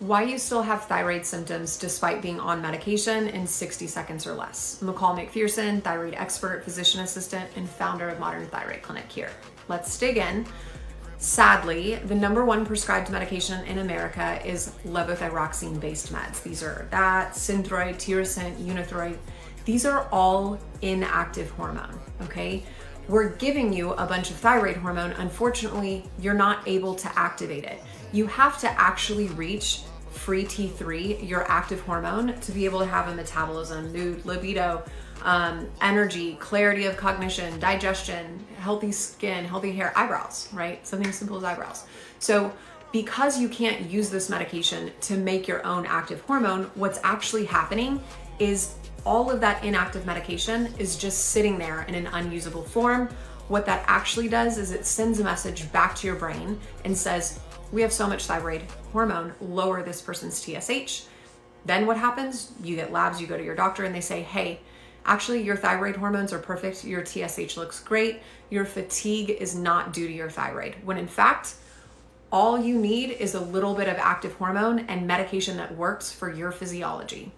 why you still have thyroid symptoms despite being on medication in 60 seconds or less. McCall McPherson, thyroid expert, physician assistant, and founder of Modern Thyroid Clinic here. Let's dig in. Sadly, the number one prescribed medication in America is levothyroxine based meds. These are that, Synthroid, Tirosint, Unithroid. These are all inactive hormone, okay? We're giving you a bunch of thyroid hormone. Unfortunately, you're not able to activate it. You have to actually reach free T3, your active hormone, to be able to have a metabolism, mood, libido, um, energy, clarity of cognition, digestion, healthy skin, healthy hair, eyebrows, right? Something as simple as eyebrows. So, because you can't use this medication to make your own active hormone, what's actually happening is all of that inactive medication is just sitting there in an unusable form. What that actually does is it sends a message back to your brain and says, We have so much thyroid hormone, lower this person's TSH. Then what happens? You get labs, you go to your doctor, and they say, Hey, Actually, your thyroid hormones are perfect. Your TSH looks great. Your fatigue is not due to your thyroid. When in fact, all you need is a little bit of active hormone and medication that works for your physiology.